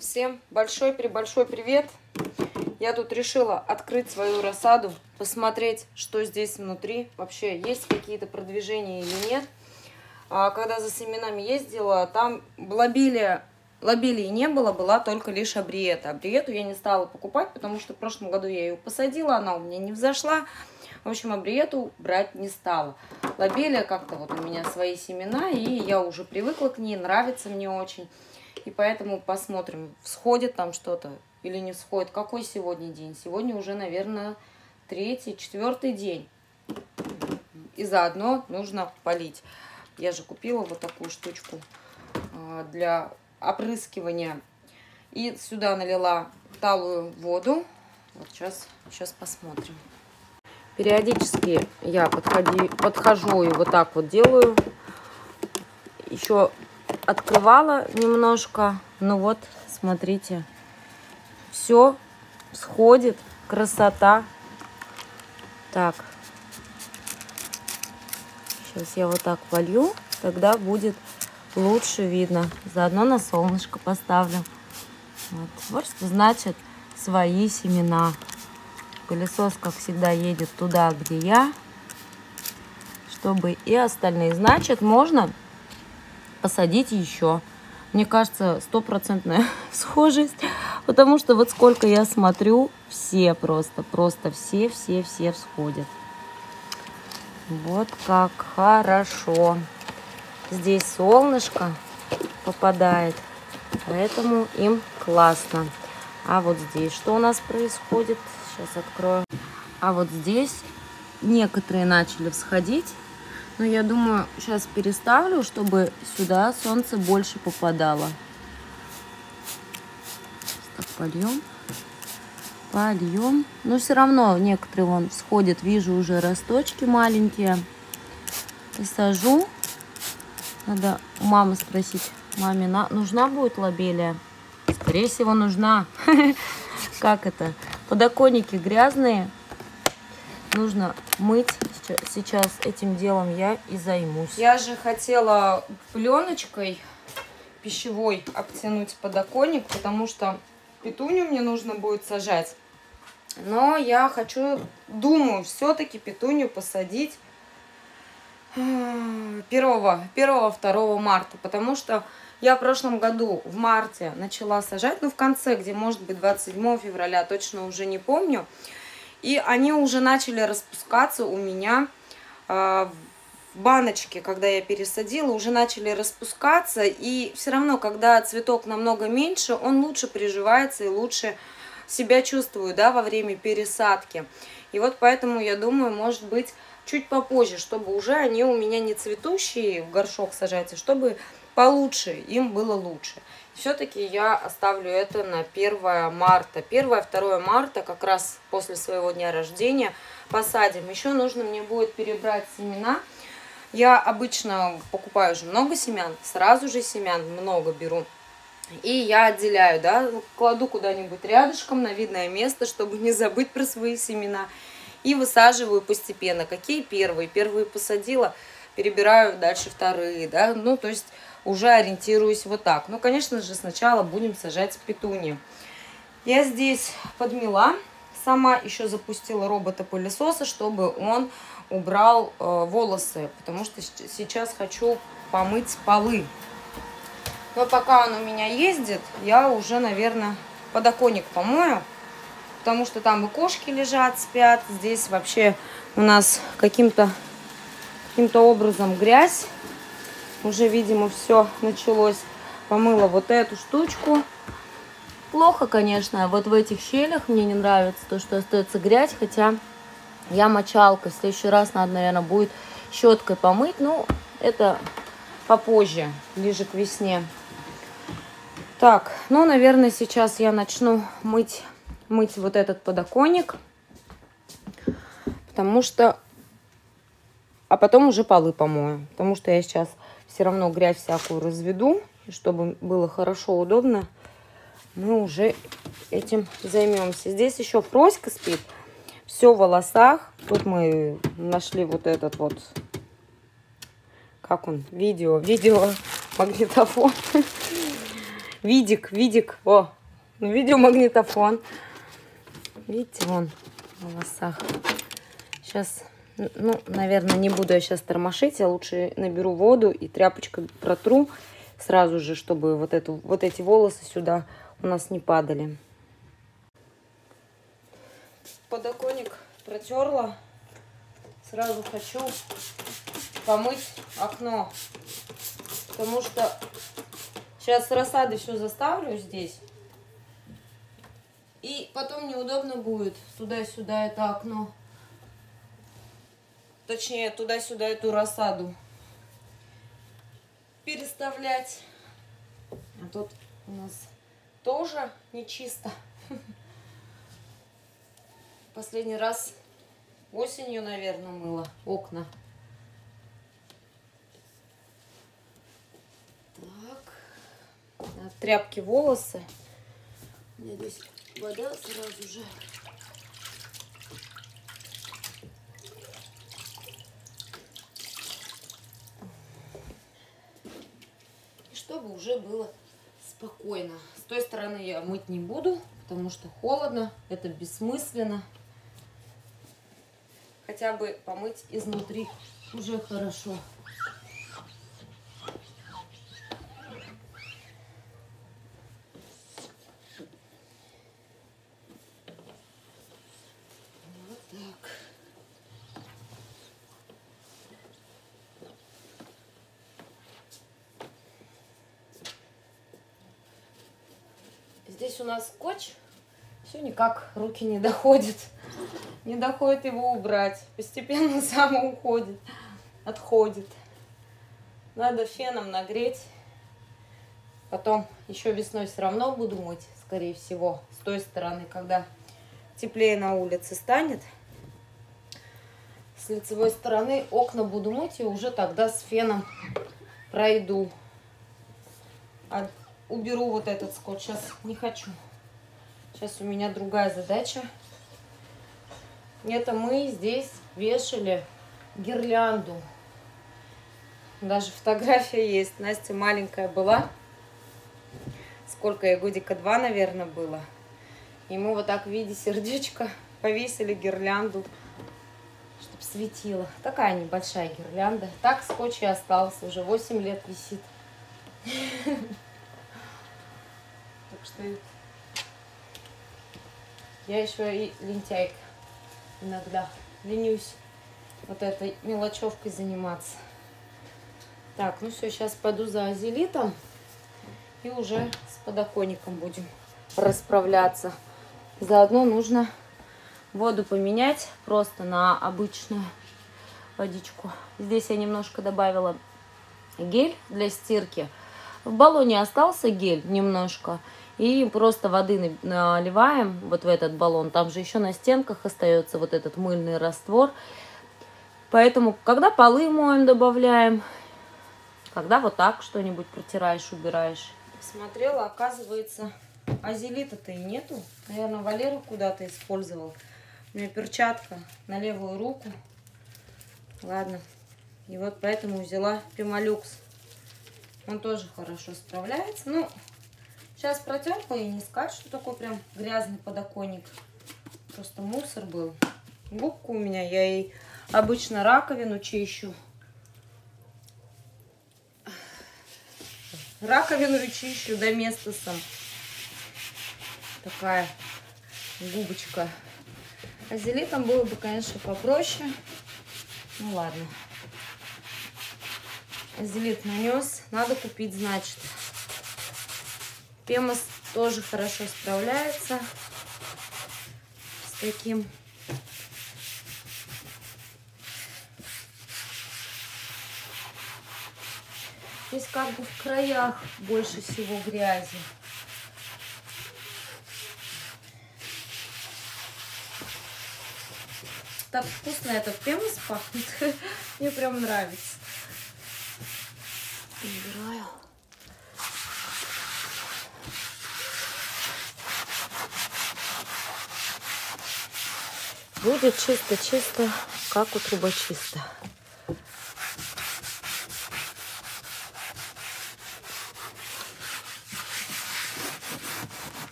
Всем большой-пребольшой привет! Я тут решила открыть свою рассаду, посмотреть, что здесь внутри. Вообще, есть какие-то продвижения или нет. А когда за семенами ездила, там лобилия, лобилии не было, была только лишь абриета. Абриету я не стала покупать, потому что в прошлом году я ее посадила, она у меня не взошла. В общем, абриету брать не стала. Лобелия как-то вот у меня свои семена, и я уже привыкла к ней, нравится мне очень. И поэтому посмотрим, всходит там что-то или не всходит. Какой сегодня день? Сегодня уже, наверное, третий, четвертый день. И заодно нужно полить. Я же купила вот такую штучку а, для опрыскивания. И сюда налила талую воду. Вот сейчас, сейчас посмотрим. Периодически я подходи, подхожу и вот так вот делаю. Еще открывала немножко. Ну вот, смотрите. Все сходит. Красота. Так. Сейчас я вот так полью. Тогда будет лучше видно. Заодно на солнышко поставлю. Вот что значит свои семена. Пылесос, как всегда, едет туда, где я, чтобы и остальные. Значит, можно посадить еще. Мне кажется, стопроцентная схожесть, потому что вот сколько я смотрю, все просто, просто все, все, все всходят. Вот как хорошо. Здесь солнышко попадает, поэтому им классно. А вот здесь что у нас происходит? Сейчас открою. А вот здесь некоторые начали всходить. Но я думаю, сейчас переставлю, чтобы сюда солнце больше попадало. Так, польем. Польем. Но все равно некоторые вон всходят. Вижу уже росточки маленькие. И сажу. Надо у мамы спросить. Маме нужна будет лобелия? Скорее всего, нужна. Как это? Подоконники грязные. Нужно мыть. Сейчас этим делом я и займусь. Я же хотела пленочкой пищевой обтянуть подоконник, потому что петунью мне нужно будет сажать. Но я хочу, думаю, все-таки петунью посадить 1-2 марта, потому что я в прошлом году в марте начала сажать, ну в конце, где может быть 27 февраля, точно уже не помню. И они уже начали распускаться у меня э, в баночке, когда я пересадила, уже начали распускаться. И все равно, когда цветок намного меньше, он лучше приживается и лучше себя чувствует да, во время пересадки. И вот поэтому я думаю, может быть, чуть попозже, чтобы уже они у меня не цветущие в горшок сажать, а чтобы получше, им было лучше. Все-таки я оставлю это на 1 марта. 1-2 марта, как раз после своего дня рождения, посадим. Еще нужно мне будет перебрать семена. Я обычно покупаю уже много семян, сразу же семян много беру. И я отделяю, да, кладу куда-нибудь рядышком на видное место, чтобы не забыть про свои семена. И высаживаю постепенно. Какие первые? Первые посадила, перебираю дальше вторые, да. Ну, то есть уже ориентируюсь вот так. Ну, конечно же, сначала будем сажать петуни. Я здесь подмела. Сама еще запустила робота-пылесоса, чтобы он убрал э, волосы, потому что сейчас хочу помыть полы. Но пока он у меня ездит, я уже, наверное, подоконник помою, потому что там и кошки лежат, спят. Здесь вообще у нас каким-то каким-то образом грязь уже, видимо, все началось. Помыла вот эту штучку. Плохо, конечно, вот в этих щелях мне не нравится то, что остается грязь, хотя я мочалка. В следующий раз надо, наверное, будет щеткой помыть. Ну, это попозже, ближе к весне. Так, ну, наверное, сейчас я начну мыть, мыть вот этот подоконник. Потому что... А потом уже полы помою. Потому что я сейчас все равно грязь всякую разведу, чтобы было хорошо, удобно, мы уже этим займемся. Здесь еще Фроська спит, все в волосах. Тут мы нашли вот этот вот, как он, видео, видео, магнитофон. видик, видик. О, ну, видеомагнитофон. Видите, вон в волосах. Сейчас, ну, наверное, не буду я сейчас тормошить. Я лучше наберу воду и тряпочкой протру сразу же, чтобы вот, эту, вот эти волосы сюда у нас не падали. Подоконник протерла. Сразу хочу помыть окно. Потому что сейчас рассады все заставлю здесь. И потом неудобно будет туда-сюда это окно. Точнее, туда-сюда эту рассаду переставлять. А тут у нас тоже нечисто. Последний раз осенью, наверное, мыла окна. Так. Тряпки волосы. У меня здесь вода сразу же. Чтобы уже было спокойно. С той стороны я мыть не буду, потому что холодно, это бессмысленно. Хотя бы помыть изнутри уже хорошо. Здесь у нас скотч. Все никак руки не доходят. Не доходит его убрать. Постепенно само уходит. Отходит. Надо феном нагреть. Потом еще весной все равно буду мыть, скорее всего, с той стороны, когда теплее на улице станет. С лицевой стороны окна буду мыть и уже тогда с феном пройду. А уберу вот этот скотч. Сейчас не хочу. Сейчас у меня другая задача. Это мы здесь вешали гирлянду. Даже фотография есть. Настя маленькая была. Сколько ей годика два, наверное, было. И мы вот так в виде сердечка повесили гирлянду, чтобы светило. Такая небольшая гирлянда. Так скотч и остался. Уже 8 лет висит. Что я еще и лентяйка иногда. Ленюсь вот этой мелочевкой заниматься. Так, ну все, сейчас пойду за азелитом и уже с подоконником будем расправляться. Заодно нужно воду поменять просто на обычную водичку. Здесь я немножко добавила гель для стирки. В баллоне остался гель немножко. И просто воды наливаем вот в этот баллон. Там же еще на стенках остается вот этот мыльный раствор. Поэтому, когда полы моем, добавляем. Когда вот так что-нибудь протираешь, убираешь. Смотрела, оказывается, азелита-то и нету. Наверное, Валера куда-то использовал. У меня перчатка на левую руку. Ладно. И вот поэтому взяла Пемолюкс. Он тоже хорошо справляется. Ну, Сейчас протерла и не сказать, что такой прям грязный подоконник. Просто мусор был. Губка у меня, я ей обычно раковину чищу. Раковину чищу до места сам. Такая губочка. А зелитом было бы, конечно, попроще. Ну ладно. Зелит нанес. Надо купить, значит. Пемос тоже хорошо справляется с таким. Здесь как бы в краях больше всего грязи. Так вкусно этот пемос пахнет. Мне прям нравится. будет чисто-чисто, как у трубочиста.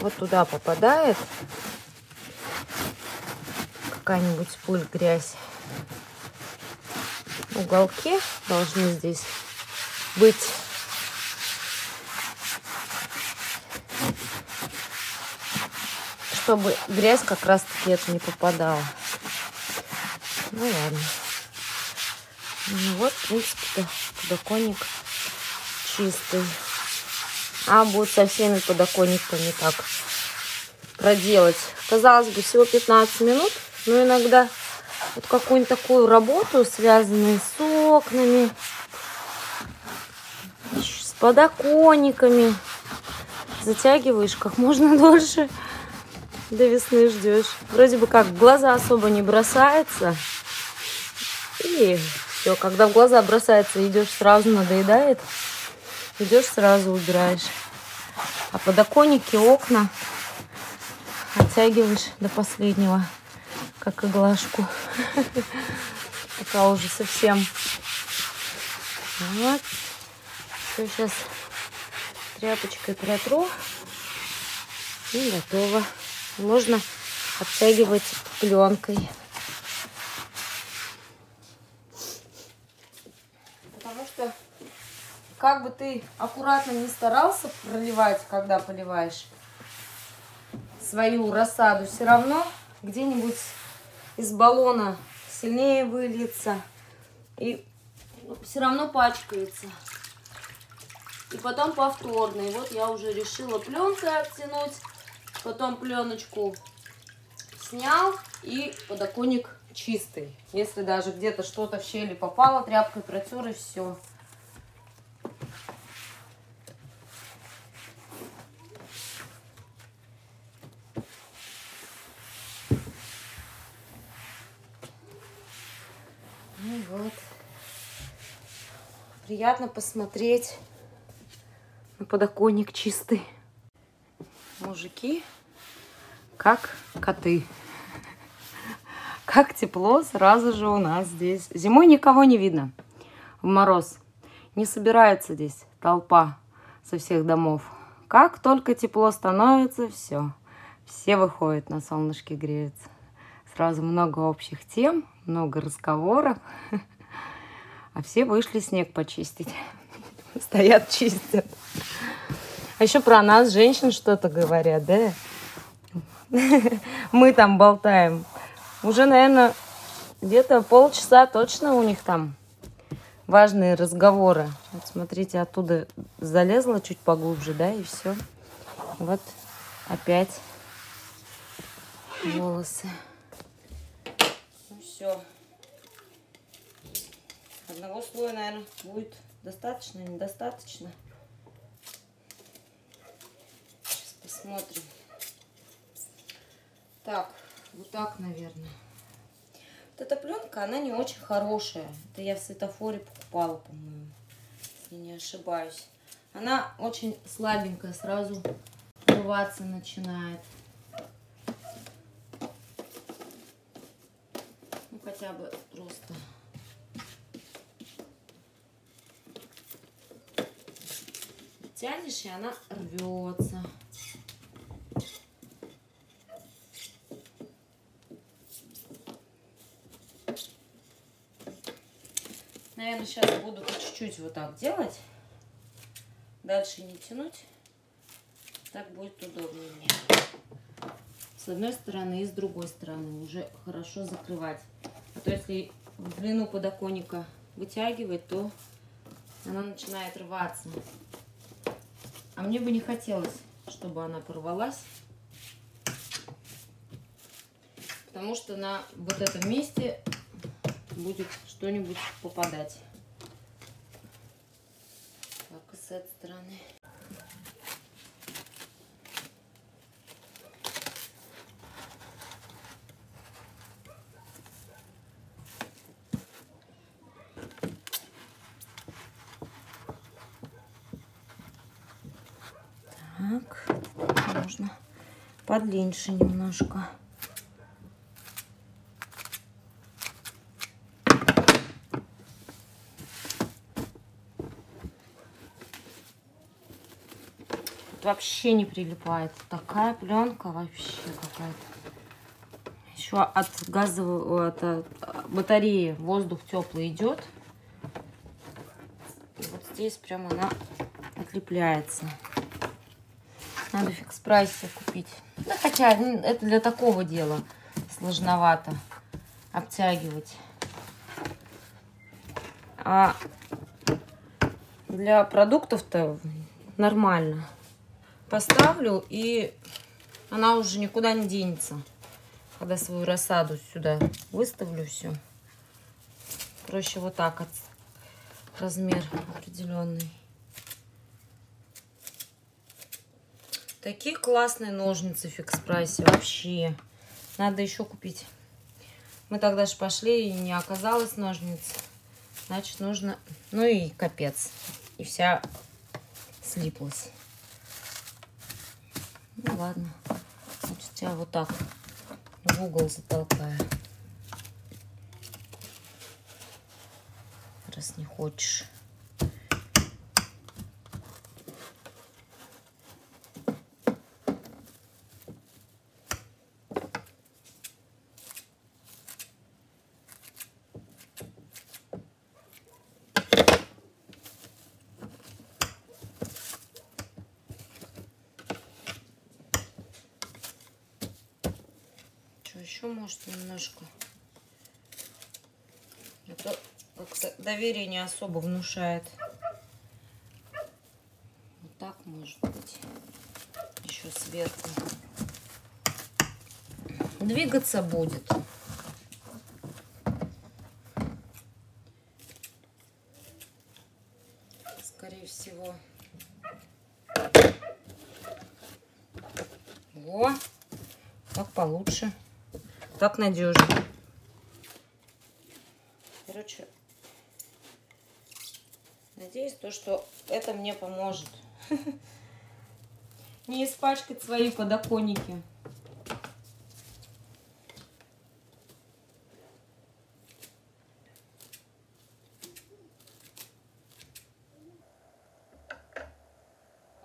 Вот туда попадает какая-нибудь пыль, грязь. Уголки должны здесь быть чтобы грязь как раз таки это не попадала. Ну ладно. Ну вот, в принципе-то подоконник чистый. А будет со всеми подоконниками так проделать. Казалось бы, всего 15 минут, но иногда вот какую-нибудь такую работу, связанную с окнами, с подоконниками, затягиваешь как можно дольше до весны ждешь. Вроде бы как в глаза особо не бросается. И все, когда в глаза бросается, идешь сразу надоедает. Идешь сразу убираешь. А подоконники, окна оттягиваешь до последнего, как иглашку. Пока уже совсем. Вот. Все, сейчас тряпочкой протру. И готово можно оттягивать пленкой. Потому что как бы ты аккуратно не старался проливать, когда поливаешь свою рассаду, все равно где-нибудь из баллона сильнее выльется и все равно пачкается. И потом повторно. И вот я уже решила пленкой обтянуть Потом пленочку снял и подоконник чистый. Если даже где-то что-то в щели попало, тряпкой протер и все. Ну вот. Приятно посмотреть на подоконник чистый мужики как коты. Как тепло сразу же у нас здесь. Зимой никого не видно в мороз. Не собирается здесь толпа со всех домов. Как только тепло становится, все. Все выходят на солнышке греются. Сразу много общих тем, много разговоров. А все вышли снег почистить. Стоят, чистят. А еще про нас, женщин, что-то говорят, да? Мы там болтаем. Уже, наверное, где-то полчаса точно у них там важные разговоры. Вот смотрите, оттуда залезла чуть поглубже, да, и все. Вот опять волосы. Ну все. Одного слоя, наверное, будет достаточно, недостаточно. Смотрим. Так, вот так, наверное. Вот эта пленка, она не очень хорошая. Это я в светофоре покупала, по-моему, если не ошибаюсь. Она очень слабенькая, сразу рваться начинает. Ну, хотя бы просто. Тянешь, и она рвется. Наверное, сейчас буду чуть-чуть вот так делать. Дальше не тянуть. Так будет удобнее мне. С одной стороны и с другой стороны уже хорошо закрывать. А то если длину подоконника вытягивать, то она начинает рваться. А мне бы не хотелось, чтобы она порвалась. Потому что на вот этом месте будет что-нибудь попадать. Так, и с этой стороны. Так, можно подлиннее немножко. Вообще не прилипает. Такая пленка вообще какая-то. Еще от газового, от, от батареи воздух теплый идет. И вот здесь прям она отлепляется. Надо фикс прайсе купить. Да, хотя это для такого дела сложновато обтягивать. А для продуктов-то нормально. Поставлю, и она уже никуда не денется. Когда свою рассаду сюда выставлю все. Проще вот так, от размер определенный. Такие классные ножницы в фикс-прайсе. Вообще. Надо еще купить. Мы тогда же пошли, и не оказалось ножниц. Значит, нужно... Ну и капец. И вся слиплась. Ну ладно. Значит, я вот так в угол затолкаю. Раз не хочешь. Еще может немножко. Это как-то доверие не особо внушает. Вот так может быть. Еще сверху. Двигаться будет. Скорее всего. О, так получше. Так надежно. Короче, надеюсь, то, что это мне поможет. Не испачкать свои подоконники.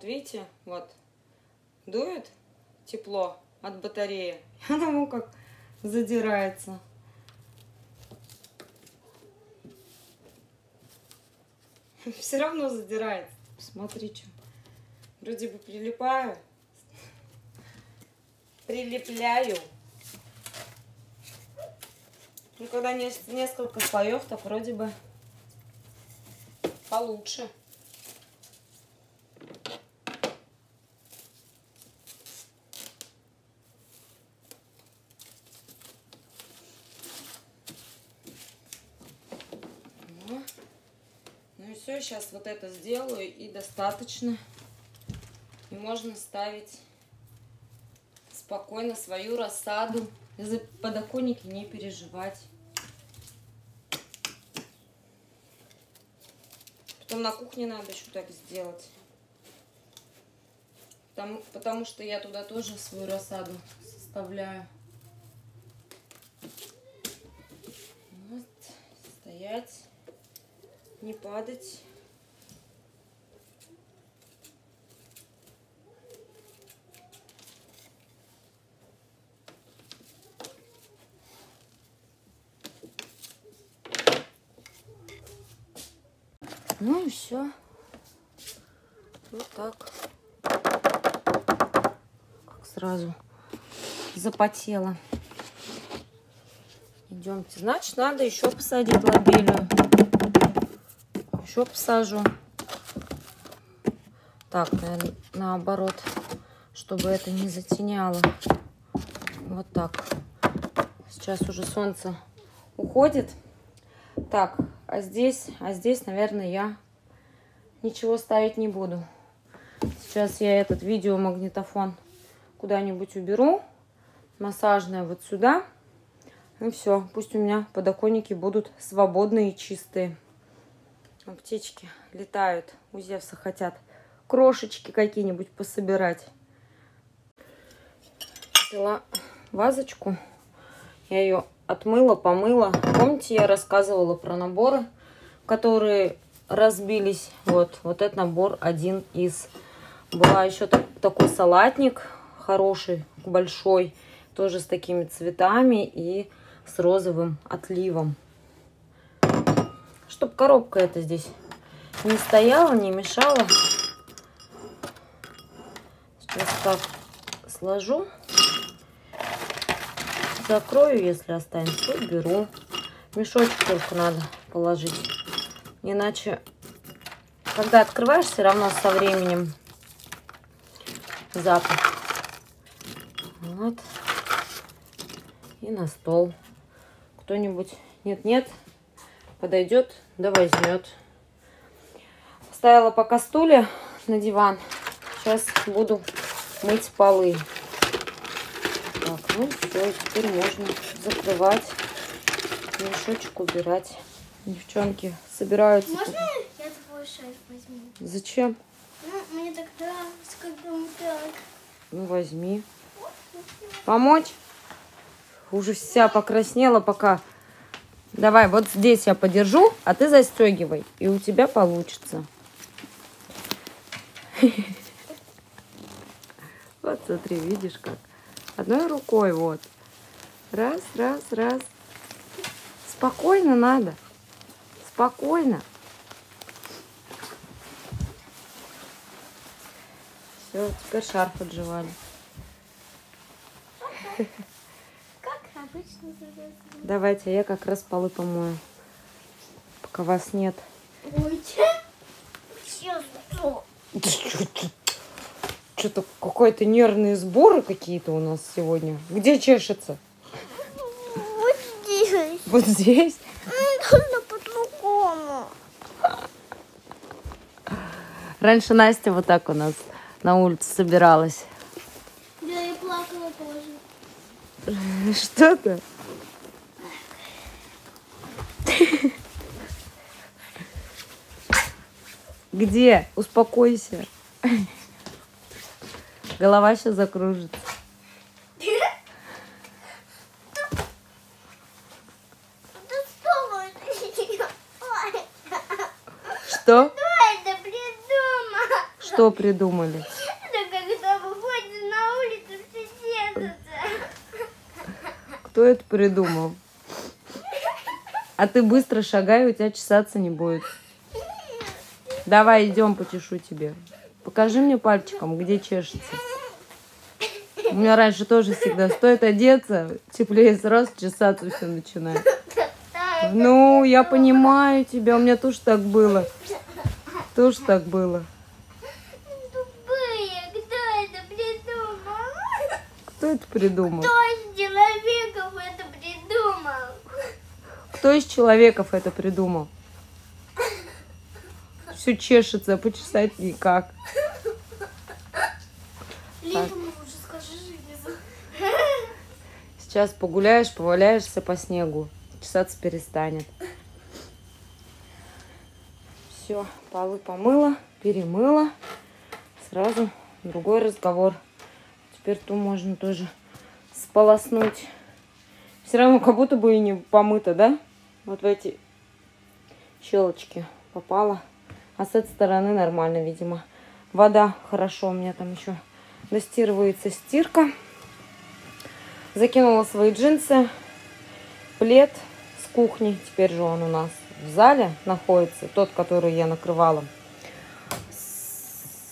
Видите, вот, дует тепло от батареи. Она как задирается. Все равно задирается. Смотри, что. Вроде бы прилипаю. Прилепляю. Ну, когда несколько слоев, так вроде бы получше. все, сейчас вот это сделаю и достаточно. И можно ставить спокойно свою рассаду. За подоконники не переживать. Потом на кухне надо еще так сделать. Потому, потому что я туда тоже свою рассаду составляю. Вот, стоять не падать. Ну и все. Вот так. Как сразу запотело. Идемте. Значит, надо еще посадить лобелию еще посажу. Так, наверное, наоборот, чтобы это не затеняло. Вот так. Сейчас уже солнце уходит. Так, а здесь, а здесь, наверное, я ничего ставить не буду. Сейчас я этот видеомагнитофон куда-нибудь уберу. Массажное вот сюда. И все, пусть у меня подоконники будут свободные и чистые. Птички летают, у Зевса хотят крошечки какие-нибудь пособирать. Взяла вазочку, я ее отмыла, помыла. Помните, я рассказывала про наборы, которые разбились. Вот, вот этот набор один из Была еще так, такой салатник хороший, большой, тоже с такими цветами и с розовым отливом. Чтоб коробка эта здесь не стояла, не мешала. Сейчас так сложу. Закрою, если останется, уберу. Мешочек только надо положить. Иначе, когда открываешь, все равно со временем запах. Вот. И на стол. Кто-нибудь нет-нет, подойдет, да возьмет. Ставила пока стулья на диван. Сейчас буду мыть полы. Так, ну все, теперь можно закрывать, мешочек убирать. Девчонки собираются. Можно я твой шарф возьму? Зачем? Ну, мне тогда скажем так. Ну, возьми. Помочь? Уже вся покраснела пока. Давай, вот здесь я подержу, а ты застегивай, и у тебя получится. Вот смотри, видишь как. Одной рукой вот. Раз, раз, раз. Спокойно надо. Спокойно. Все, теперь шарф отживали. Как обычно? Давайте, я как раз полы помою. Пока вас нет. Ой, Сейчас, что? Что-то какой-то нервные сборы какие-то у нас сегодня. Где чешется? Вот здесь. Вот здесь? Нужно по-другому. Раньше Настя вот так у нас на улице собиралась. Да, я плакала тоже. Что-то? Где? Успокойся. Голова сейчас закружится. Что Что? Придумали? Кто это придумал? А ты быстро шагай, у тебя чесаться не будет. Давай, идем, почешу тебе. Покажи мне пальчиком, где чешется. У меня раньше тоже всегда стоит одеться, теплее сразу чесаться все начинает. Ну, я понимаю тебя, у меня тоже так было. Тоже так было. Тупые, кто это придумал? Кто это придумал? Кто из человеков это придумал? Кто из человеков это придумал? Все чешется, а почесать никак. Либо лучше скажи Лиза. Сейчас погуляешь, поваляешься по снегу. Чесаться перестанет. Все, полы помыла, перемыла. Сразу другой разговор. Теперь ту можно тоже сполоснуть. Все равно как будто бы и не помыто, да? Вот в эти щелочки попала. А с этой стороны нормально, видимо. Вода хорошо у меня там еще достирывается стирка. Закинула свои джинсы, плед с кухни. Теперь же он у нас в зале находится. Тот, который я накрывала.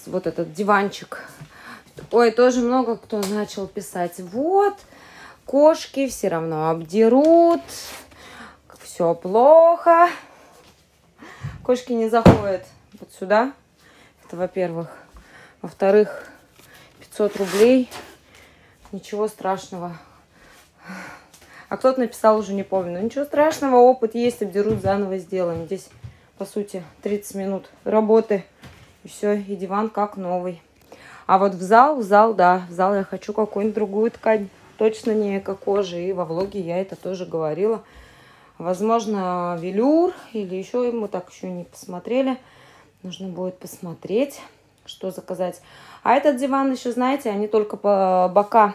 Вот этот диванчик. Ой, тоже много кто начал писать. Вот, кошки все равно обдерут. Все плохо. Кошки не заходят вот сюда. Это во-первых. Во-вторых, 500 рублей. Ничего страшного. А кто-то написал, уже не помню. Ну, ничего страшного, опыт есть, обдерут, заново сделаем. Здесь, по сути, 30 минут работы. И все, и диван как новый. А вот в зал, в зал, да, в зал я хочу какую-нибудь другую ткань. Точно не эко-кожи. И во влоге я это тоже говорила. Возможно, велюр или еще мы так еще не посмотрели. Нужно будет посмотреть, что заказать. А этот диван еще, знаете, они только по бока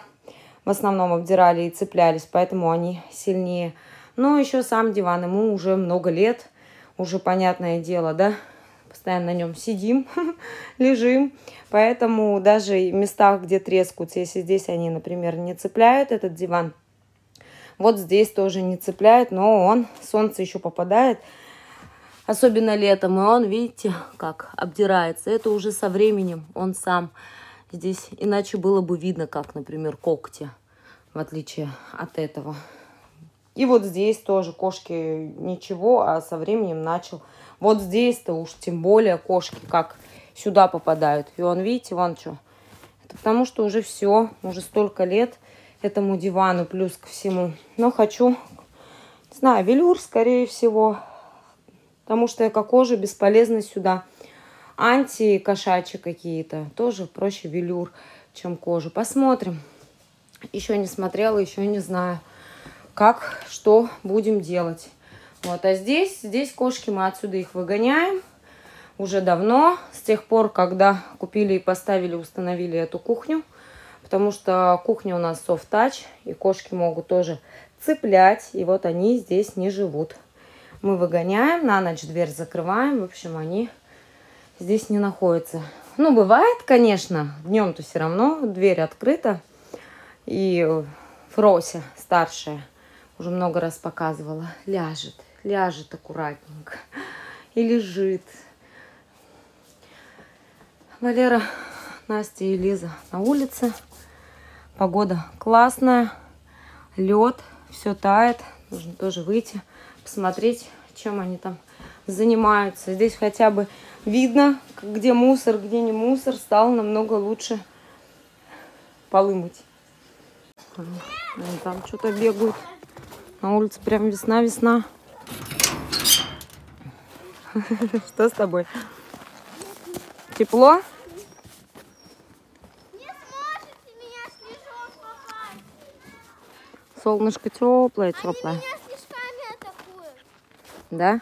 в основном обдирали и цеплялись, поэтому они сильнее. Но еще сам диван, ему уже много лет, уже понятное дело, да, постоянно на нем сидим, лежим. Поэтому даже в местах, где трескаются, если здесь они, например, не цепляют этот диван, вот здесь тоже не цепляет, но он, солнце еще попадает, особенно летом, и он, видите, как обдирается. Это уже со временем он сам здесь, иначе было бы видно, как, например, когти, в отличие от этого. И вот здесь тоже кошки ничего, а со временем начал. Вот здесь-то уж тем более кошки как сюда попадают. И он, видите, вон что. Это потому что уже все, уже столько лет этому дивану плюс ко всему. Но хочу, не знаю, велюр, скорее всего. Потому что эко-кожа бесполезна сюда. Анти-кошачьи какие-то. Тоже проще велюр, чем кожа. Посмотрим. Еще не смотрела, еще не знаю как, что будем делать. Вот, а здесь, здесь кошки, мы отсюда их выгоняем уже давно, с тех пор, когда купили и поставили, установили эту кухню, потому что кухня у нас touch, и кошки могут тоже цеплять, и вот они здесь не живут. Мы выгоняем, на ночь дверь закрываем, в общем, они здесь не находятся. Ну, бывает, конечно, днем-то все равно дверь открыта, и Фрося старшая – уже много раз показывала, ляжет, ляжет аккуратненько и лежит. Валера, Настя и Лиза на улице. Погода классная, лед, все тает. Нужно тоже выйти, посмотреть, чем они там занимаются. Здесь хотя бы видно, где мусор, где не мусор. Стало намного лучше полы мыть. Там что-то бегают. На улице прям весна-весна. Что с тобой? Тепло? Солнышко теплое, теплое. Да?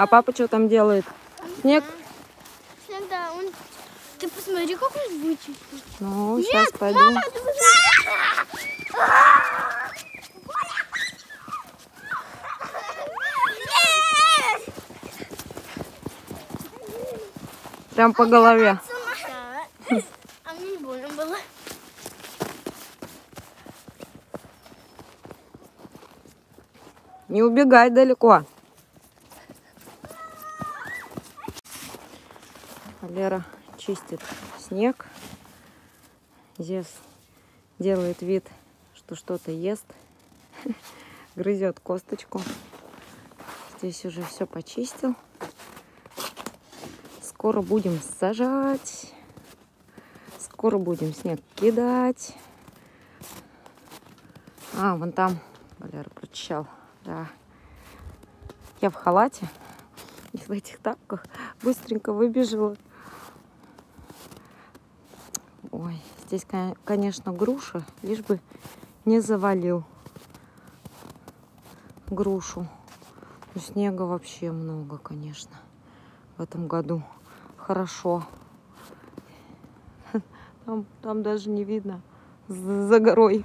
А папа что там делает? Снег? Снег, да. Он... Ты посмотри, как он вычистил. Ну, Нет, сейчас пойду. Мама, ты Прям по голове. А мне не больно было. Не убегай далеко. Чистит снег. Зевс делает вид, что что-то ест. Грызет косточку. Здесь уже все почистил. Скоро будем сажать. Скоро будем снег кидать. А, вон там Валера прочищал. Да. Я в халате и в этих тапках быстренько выбежала. Ой, здесь, конечно, груша, лишь бы не завалил грушу. снега вообще много, конечно, в этом году хорошо. Там, там даже не видно за горой.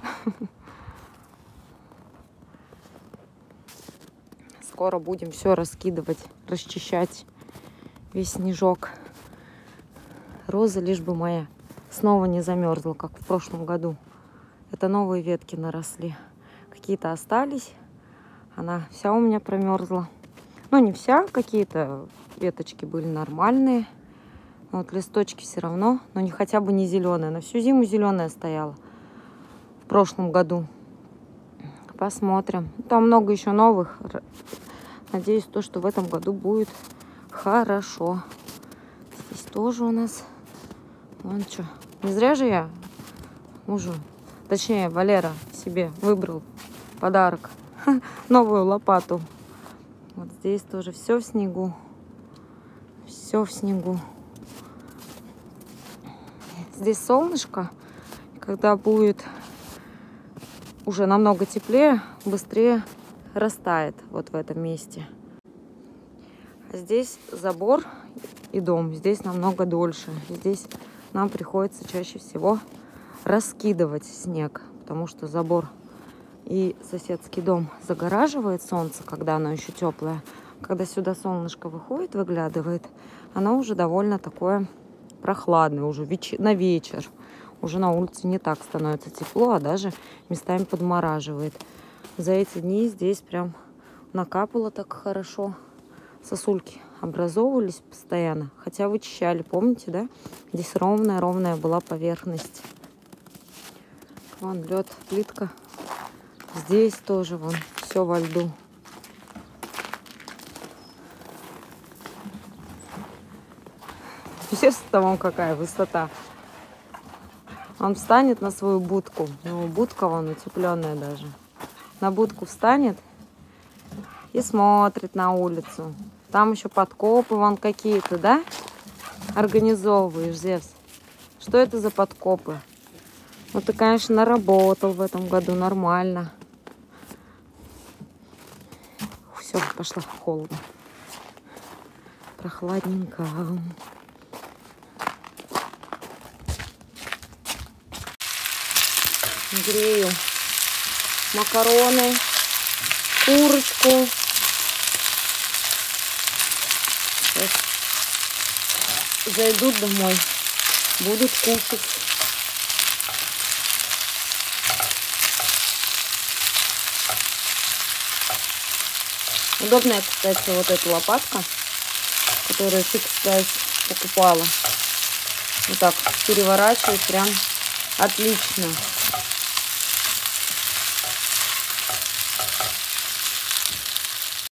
Скоро будем все раскидывать, расчищать весь снежок. Роза лишь бы моя снова не замерзла, как в прошлом году. Это новые ветки наросли. Какие-то остались. Она вся у меня промерзла. Ну, не вся, какие-то веточки были нормальные. Вот листочки все равно, но не хотя бы не зеленые. На всю зиму зеленая стояла в прошлом году. Посмотрим. Там много еще новых. Надеюсь, то, что в этом году будет хорошо. Здесь тоже у нас... Вон что. Не зря же я мужу, точнее, Валера себе выбрал подарок. Новую лопату. Вот здесь тоже все в снегу. Все в снегу. Здесь солнышко. Когда будет уже намного теплее, быстрее растает вот в этом месте. А здесь забор и дом. Здесь намного дольше. Здесь нам приходится чаще всего раскидывать снег, потому что забор и соседский дом загораживает солнце, когда оно еще теплое. Когда сюда солнышко выходит, выглядывает, оно уже довольно такое прохладный уже веч... на вечер. Уже на улице не так становится тепло, а даже местами подмораживает. За эти дни здесь прям накапало так хорошо. Сосульки образовывались постоянно, хотя вычищали, помните, да? Здесь ровная-ровная была поверхность. Вон лед, плитка. Здесь тоже вон все во льду. Естественно, вам какая высота. Он встанет на свою будку. Ну, будка вон утепленная даже. На будку встанет и смотрит на улицу. Там еще подкопы вон какие-то, да? Организовываешь, Зевс. Что это за подкопы? Ну, ты, конечно, наработал в этом году нормально. Все, пошла холодно. Прохладненько. грею макароны, курочку. Зайдут домой, будут кушать. Удобная, кстати, вот эта лопатка, которую Fix покупала. Вот так переворачивать прям отлично.